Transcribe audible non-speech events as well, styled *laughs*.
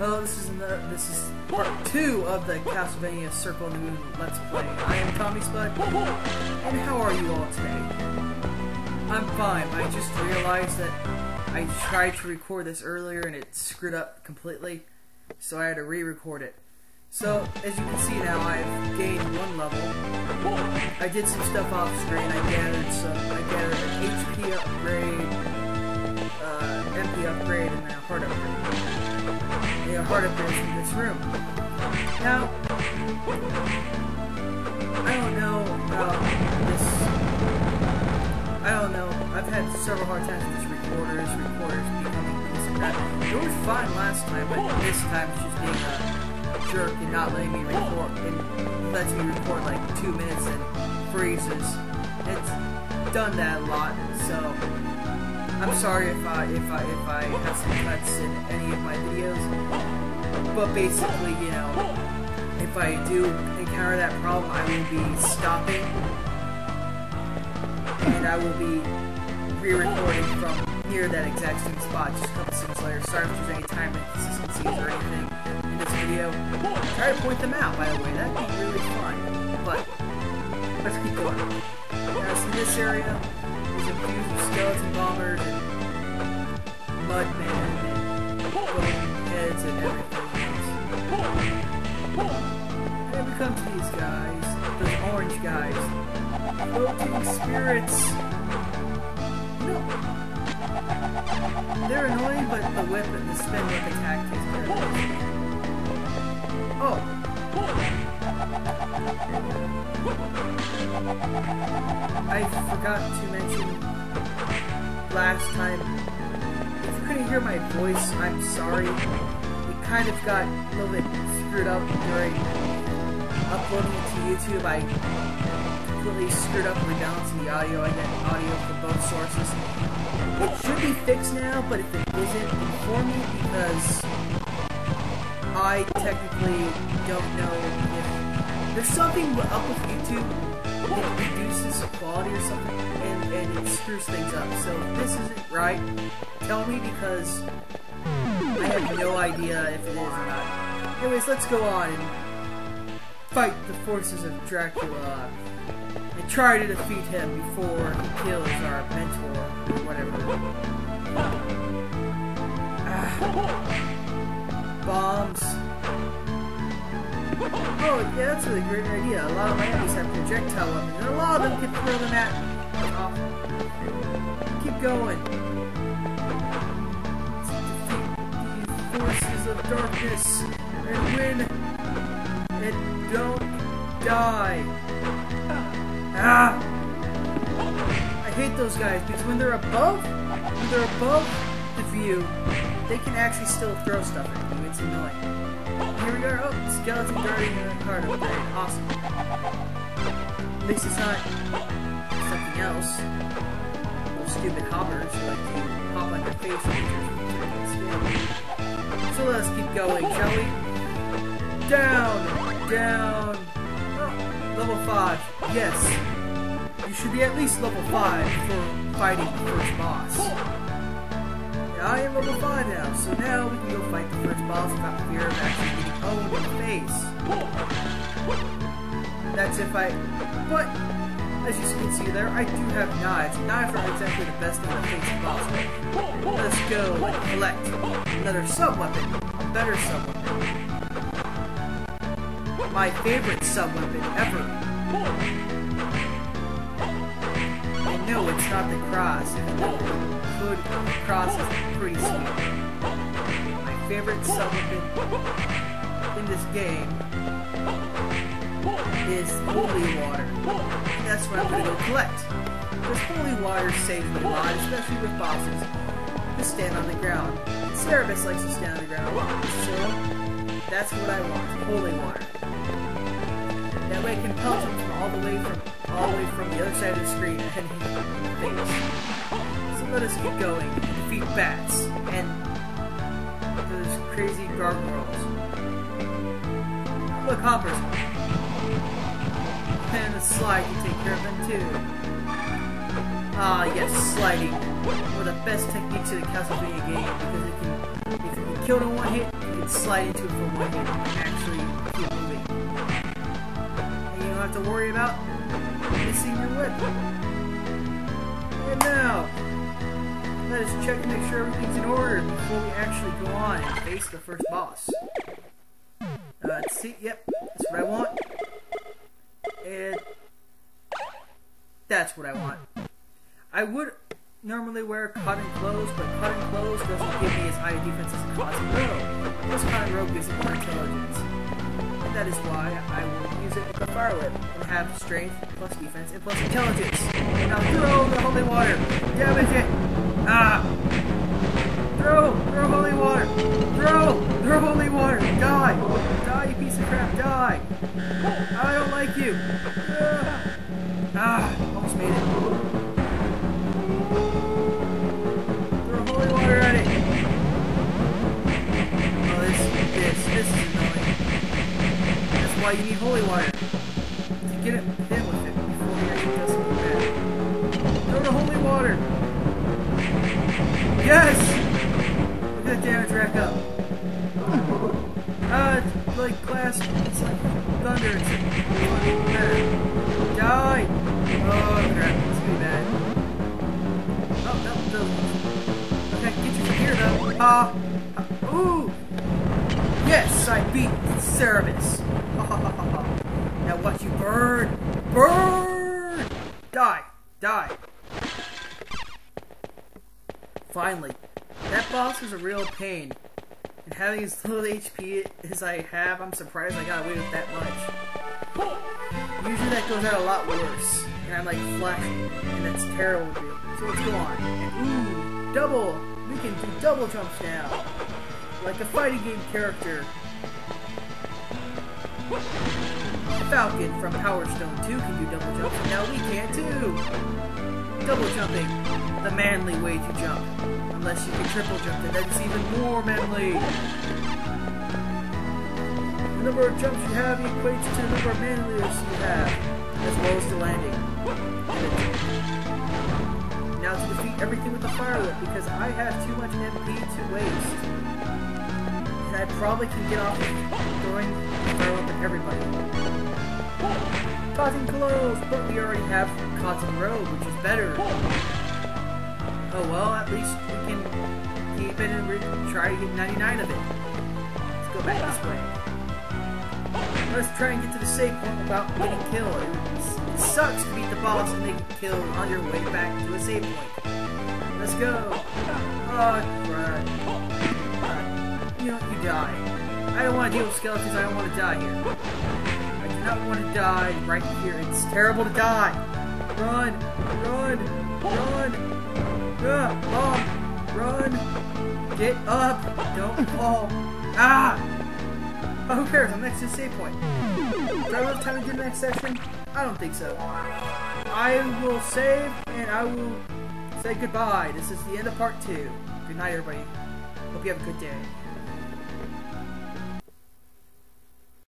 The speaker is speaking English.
Hello, this is another, this is part two of the Castlevania Circle of the Moon Let's Play. I am Tommy Spud, and how are you all today? I'm fine. I just realized that I tried to record this earlier and it screwed up completely, so I had to re-record it. So, as you can see now, I've gained one level. I did some stuff off screen. I gathered some. I gathered an HP upgrade, uh, MP upgrade, and then a heart upgrade the heart appears in this room. Now, I don't know about this. I don't know. I've had several hard times with this recorders, recorders becoming this and that. It was fine last time, but this time it's just being a jerk and not letting me record. And lets me record like two minutes and freezes. It's done that a lot, so I'm sorry if I if I if I have some cuts in any of my videos, but basically, you know, if I do encounter that problem, I will be stopping, and I will be re-recording from near that exact same spot, just a couple seconds later. Sorry if there's any time inconsistencies or anything in this video. Try to point them out, by the way. That'd be really fun. But let's keep going. Now, in this area, a skeleton bombers and mudmen and heads and everything else. And we come to these guys, those orange guys. Floating spirits. No. They're annoying, but the and the spin whip attack of it. Oh. I forgot to mention last time, if you couldn't hear my voice, I'm sorry. It kind of got a little bit screwed up during uploading it to YouTube. I completely screwed up rebalancing the audio. I get audio from both sources. It should be fixed now, but if it isn't, inform me because I technically don't know if there's something up with YouTube it reduces quality or something, and, and it screws things up. So if this isn't right, tell me because I have no idea if it is or not. Anyways, let's go on and fight the forces of Dracula and try to defeat him before he kills our mentor or whatever. Ah. Bombs. Oh, yeah, that's a great idea. A lot of enemies have projectile weapons, and a lot of them can throw them at me. Awesome. Keep going. Defeat the forces of darkness and win and don't die. Ah! I hate those guys because when they're above, when they're above the view, they can actually still throw stuff at you. It's annoying. Here we go. Oh, skeleton guarding the card upgrade. Awesome. At least it's not something else. Those stupid hoppers like to hop on your face and So let's keep going, shall we? Down! Down! Oh, level 5. Yes. You should be at least level 5 for fighting the first boss. I am level 5 now, so now we can go fight the first boss without fear of actually getting owned in the face. That's if I... But, as you can see there, I do have knives. Knives are exactly the best thing to face possible. Let's go and collect another sub-weapon. A better sub-weapon. My favorite sub-weapon ever. No, it's not the cross, though good cross is pretty sweet. My favorite sub-weapon in this game is holy water. And that's what I'm gonna go collect. Because holy water saves me a lot, especially with bosses who stand on the ground. And Cerebus likes to stand on the ground so that's what I want, holy water. That way I can pelt him all the way from all the way from the other side of the screen and the face let us keep going and defeat bats and those crazy gargoyles. Look, hoppers. And the slide can take care of them too. Ah, yes, sliding. One of the best techniques in a Castlevania game because it can, if you can kill in one hit, you can slide into it for one hit actually don't have to worry about missing your whip. And now, let us check to make sure everything's in order before we actually go on and face the first boss. Uh, let's see, yep, that's what I want. And that's what I want. I would normally wear cotton clothes, but cotton clothes doesn't give me as high a defense as robe. Plus cotton robe gives me more intelligence. That is why I will use it with the fire whip and have strength plus defense and plus intelligence. I'll throw the holy water. Damage it! Ah! Throw! Throw holy water! Throw! Throw holy water! Die! Die, you piece of crap! Die! I don't like you! Ah! ah almost made it. Why you need holy water. To get it hit with it before he actually does something bad. Holy water! Yes! Look at that damage rack up. Uh, it's like glass, it's like thunder, it's like, yeah. Die! Oh crap, it's gonna be bad. Oh, no, no. Okay, get you from here though. Ah! Uh, ooh! Yes, I beat Cerebus! *laughs* now watch you burn! Burn! Die! Die! Finally, that boss was a real pain. And having as little HP as I have, I'm surprised I got away with that much. Usually that goes out a lot worse. And I'm like flashing, and that's terrible to do. So let's go on. And, ooh, double! We can do double jumps now. Like a fighting game character. Falcon from Power Stone 2 can do double jumps, and now we can too! Double jumping, the manly way to jump. Unless you can triple jump, and that's even more manly. The number of jumps you have equates to the number of manliest you have, as well as the landing. Now to defeat everything with the fire whip, because I have too much MP to waste. I probably can get off throwing the fire at everybody. Cotton clothes, but we already have cotton robe, which is better. Oh well, at least we can keep it and try to get 99 of it. Let's go back this way. Let's try and get to the safe point without getting killed. It sucks to beat the boss and then get killed on your way back to a safe point. Let's go. Oh, crap. You know, you die. I don't want to deal with skeletons, I don't want to die here. I do not want to die right here. It's terrible to die. Run! Run! Run! Ah, oh, run! Get up! Don't fall! Ah! Oh, who cares? I'm next to the save point. Do I have time to do the next section? I don't think so. I will save, and I will say goodbye. This is the end of part two. Good night, everybody. Hope you have a good day.